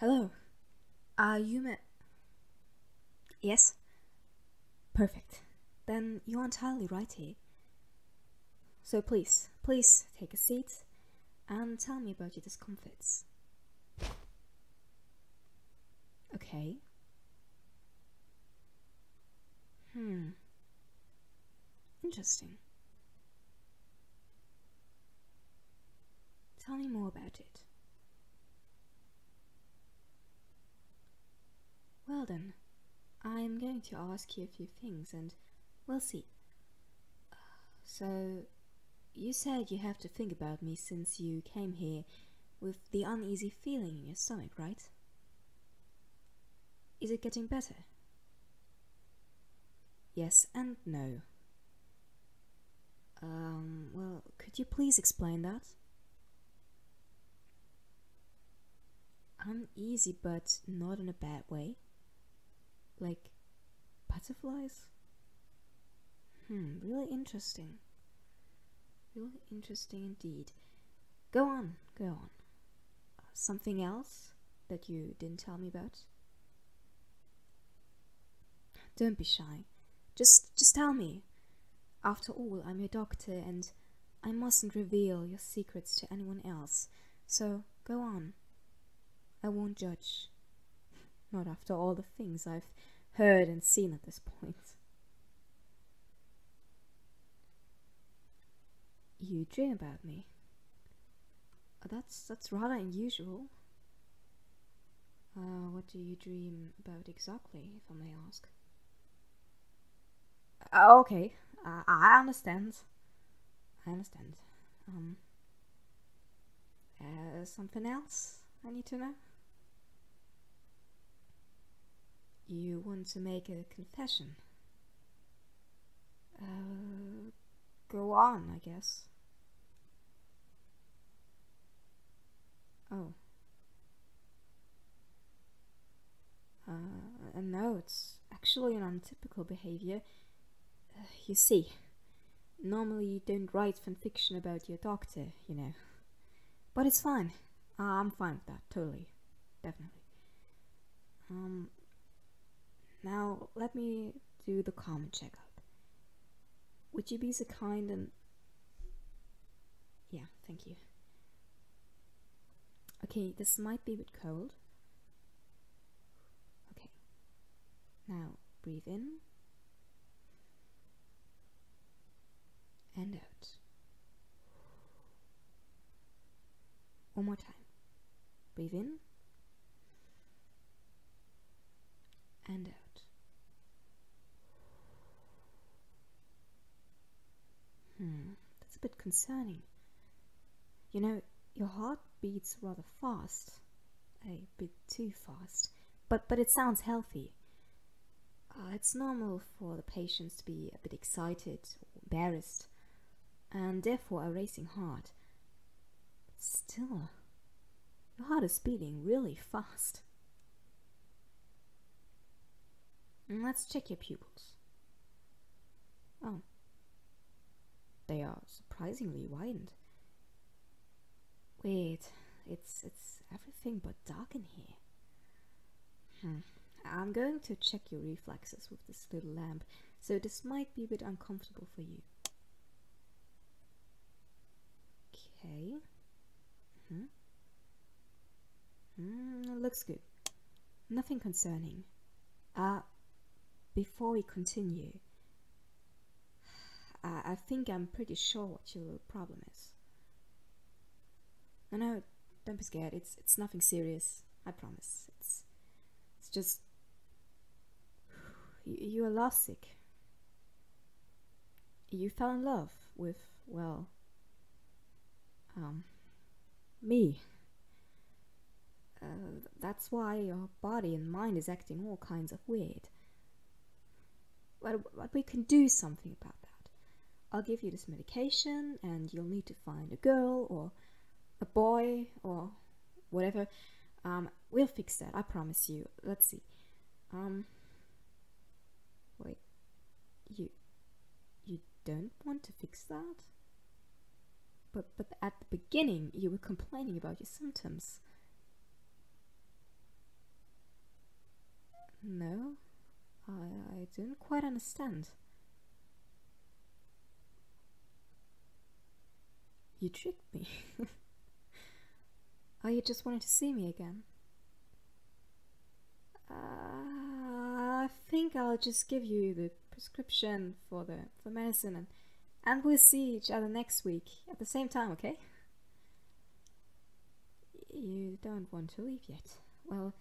Hello. Are you met? Yes? Perfect. Then you're entirely right here. So please, please take a seat and tell me about your discomforts. Okay. Hmm. Interesting. Tell me more about it. Then, I'm going to ask you a few things and we'll see. So, you said you have to think about me since you came here with the uneasy feeling in your stomach, right? Is it getting better? Yes and no. Um, well, could you please explain that? Uneasy, but not in a bad way. Like butterflies? Hmm, really interesting. Really interesting indeed. Go on, go on. Something else that you didn't tell me about? Don't be shy. Just just tell me. After all, I'm your doctor and I mustn't reveal your secrets to anyone else. So go on. I won't judge. Not after all the things I've heard and seen at this point. You dream about me. That's that's rather unusual. Uh, what do you dream about exactly, if I may ask? Uh, okay, uh, I understand. I understand. Um, uh, something else I need to know? You want to make a confession? Uh, go on, I guess. Oh. Uh, no, it's actually an untypical behavior. Uh, you see, normally you don't write fanfiction about your doctor, you know. But it's fine. Uh, I'm fine with that, totally. Definitely. Um, now, let me do the common checkup. Would you be so kind and. Yeah, thank you. Okay, this might be a bit cold. Okay. Now, breathe in and out. One more time. Breathe in and out. Hmm, that's a bit concerning. You know, your heart beats rather fast, a bit too fast, but but it sounds healthy. Uh, it's normal for the patients to be a bit excited or embarrassed, and therefore a racing heart. But still, your heart is beating really fast. Let's check your pupils. Oh, they are surprisingly widened. Wait, it's it's everything but dark in here. Hmm. I'm going to check your reflexes with this little lamp, so this might be a bit uncomfortable for you. Okay. Hmm. Mm, looks good. Nothing concerning. Uh, before we continue, I, I think I'm pretty sure what your problem is. No, no, don't be scared. It's it's nothing serious. I promise. It's it's just you, you are lovesick. You fell in love with well, um, me. Uh, that's why your body and mind is acting all kinds of weird. But, but we can do something about that. I'll give you this medication, and you'll need to find a girl or a boy or whatever. Um, we'll fix that. I promise you. Let's see. Um, wait, you you don't want to fix that? But but at the beginning you were complaining about your symptoms. No, I, I didn't quite understand. You tricked me. oh, you just wanted to see me again? Uh, I think I'll just give you the prescription for the for medicine and and we'll see each other next week at the same time, okay? You don't want to leave yet. Well,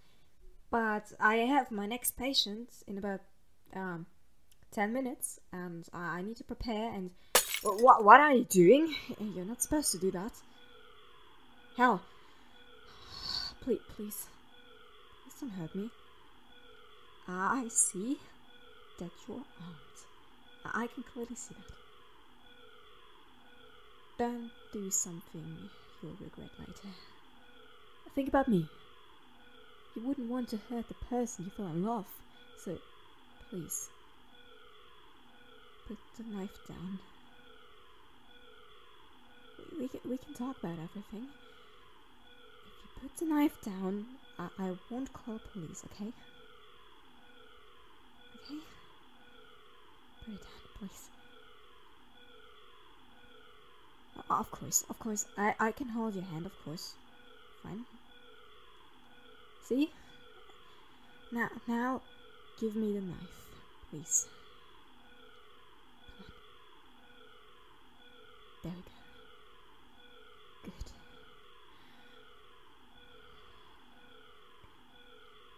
but I have my next patient in about um, 10 minutes and I need to prepare and what what are you doing? Eh, you're not supposed to do that. Hell. Please, please. Please don't hurt me. I see that you're armed. I can clearly see that. Don't do something you'll regret later. Think about me. You wouldn't want to hurt the person you fell in love, so please put the knife down. We, we, can, we can talk about everything. If you put the knife down, I, I won't call police, okay? Okay? Put it down, please. Uh, of course, of course. I, I can hold your hand, of course. Fine. See? Now, now, give me the knife, please. Come on. There we go. Good.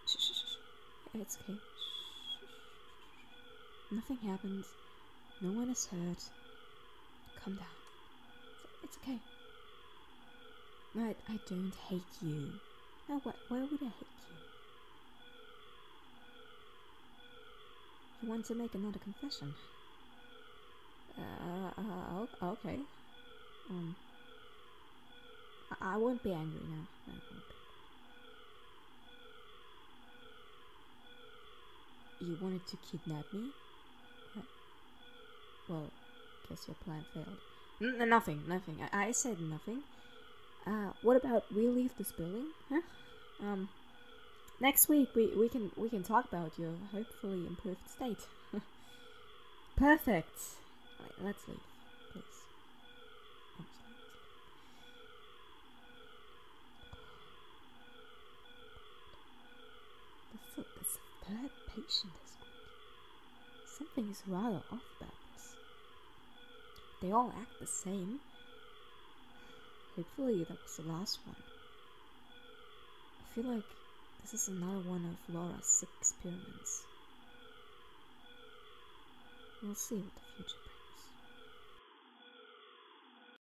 Shh, shh, shh. It's okay. Nothing happens. No one is hurt. Calm down. It's, okay. I, I don't hate you. No, what? Why would I hate you? You want to make another confession? Uh, uh okay. Um, I, I won't be angry now. No, You wanted to kidnap me? Well, guess your plan failed. N nothing, nothing. I, I said nothing. Uh, what about we leave this building? Huh? Um, next week we, we can we can talk about your hopefully improved state. Perfect. Right, let's leave, please. The, the third patient this week. Something is rather off about this. They all act the same. Hopefully that was the last one. I feel like this is another one of Laura's experiments. We'll see what the future brings.